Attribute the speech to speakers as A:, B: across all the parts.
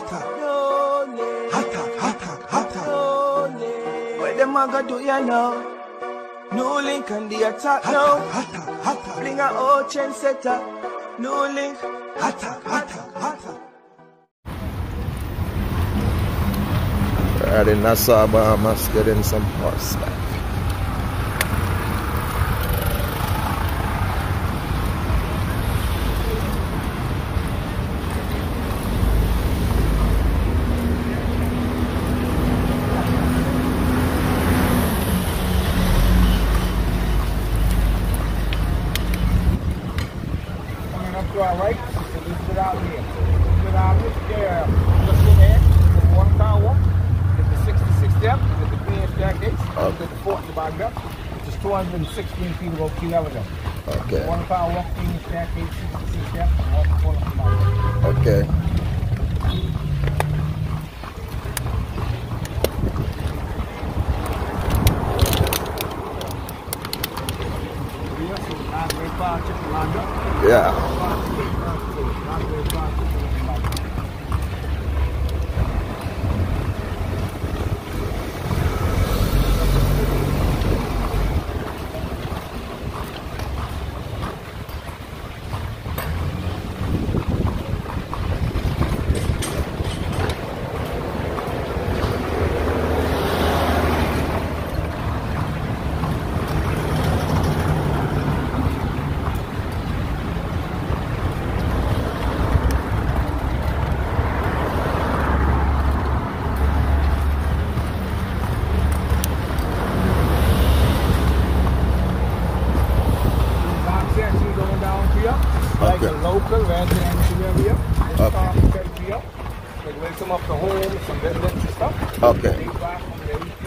A: hotter. Hotter, hotter, hotter.
B: Where them a go do ya know? New link and the attack now.
A: Hotter, hotter,
B: Bring a old chain setter. New link.
A: hotter, hotter, hotter.
C: Right in Nassau, Bahamas, getting some horseback.
D: Coming up to our right, it's Elizabeth Avenue. Elizabeth Avenue, there, just in there, from one car walk, get the 66 step, get the Queen's staircase, get the in the back up, which is 216 feet above sea level.
C: Okay,
D: One car walk, Queen's staircase, 66 step, one corner
C: okay. Yeah.
D: section going down here, like
C: Okay.
D: a local residential area. This
C: Okay.
D: farm is right here. Like when some of the homes, some buildings and stuff.
C: Okay.
D: They back from the 1800s. After you're flowing down here.
C: Okay.
D: Local residential area, they farm is right from the 1800s. after you're flowing. So, you know, the breadfruit trees,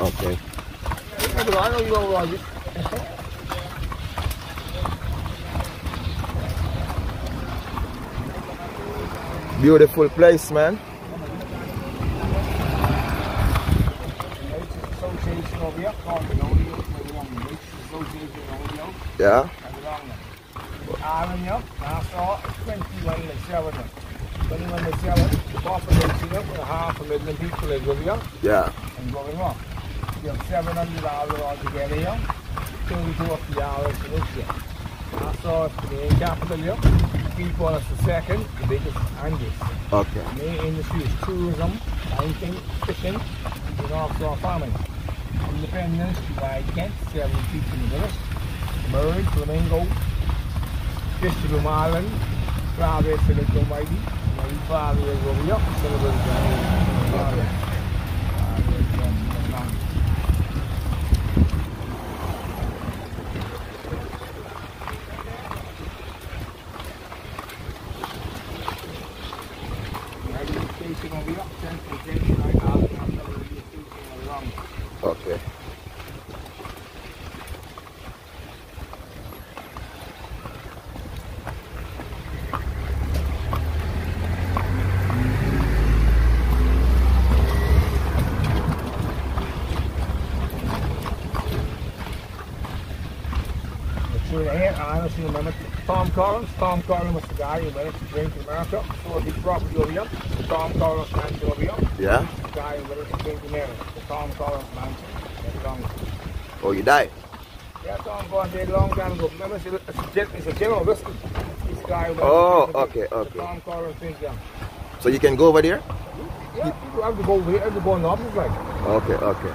C: Okay.
D: I know you know where you
C: Beautiful place, man.
D: Nature's Association over here, called the Rodeo, maybe along the Nature's Association Rodeo.
C: Yeah.
D: Avenue, Nassau, 21 and 7. 21 and 7, the population of a half a million people is over here
C: Yeah.
D: And going on. You have 700 dollars altogether here, 32 of the hours in this year. Is the main capital here. People is the second, the biggest and this.
C: Okay.
D: The main industry is tourism, banking, fishing, and also farming. Independence, by Kent, seven people in the village. Bird, flamingo, Festival Island, Flowers, Silicon Mighty, my father is over here, the father. Station over here, Central Station, right now, I'm telling you, station along.
C: Okay.
D: Through the hand, I honestly remember Tom Collins. Tom Collins was the guy who went to drink in America. So his property over here. Tom Collins over here.
C: Yeah.
D: The guy who went to drink in America. The Tom Collins long.
C: Oh, you died?
D: Yeah, Tom Collins did a long time ago. Remember, it's a, it's a, gen- it's a general whiskey. This guy
C: Oh,
D: to
C: okay, okay.
D: Tom Collins thing, yeah.
C: So you can go over there?
D: Yeah, people have to go over here. Have to go in the office like.
C: Okay, okay.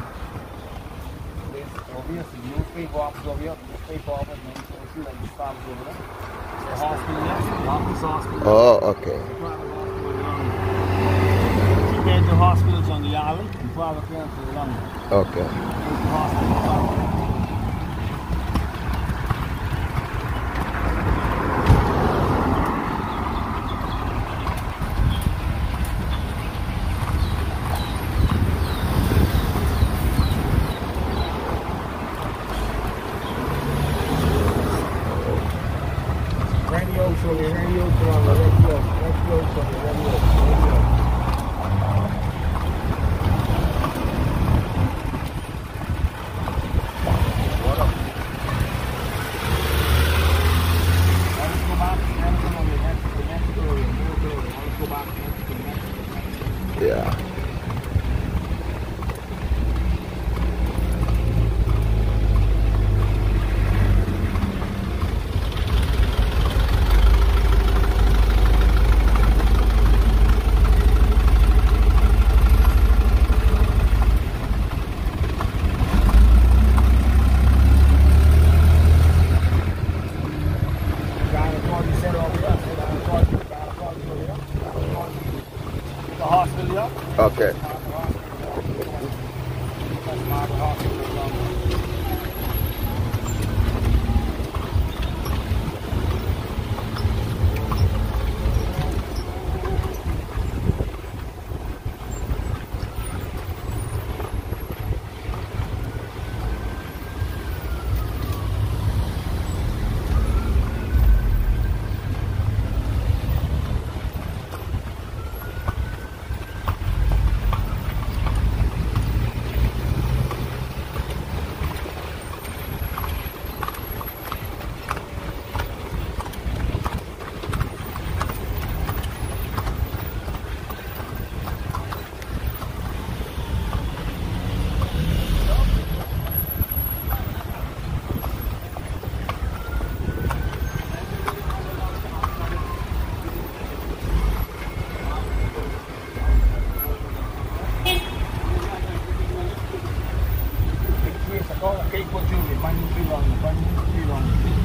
D: This the newspaper office over here. Newspaper office, and then you see like over there. The hospital, yes. The office hospital.
C: Oh, okay.
D: Two major hospitals on the island and private clinics in London.
C: Okay. Okay.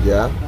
D: dạ.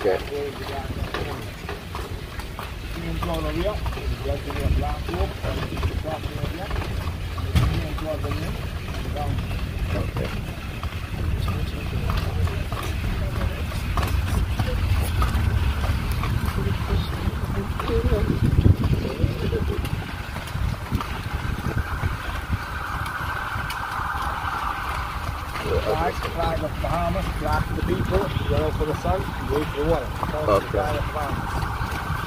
C: Okay. Okay.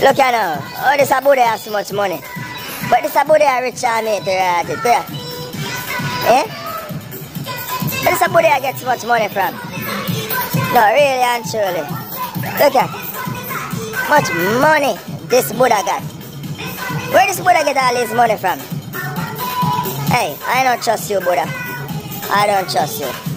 E: Look at now. Oh, this there has so much money. But this Abu there rich and mate write it. Where? Eh? Where this Abu there get so much money from? No, really and truly. Look at much money this Buddha got. Where this Buddha get all this money from? Hey, I don't trust you, Buddha. I don't trust you.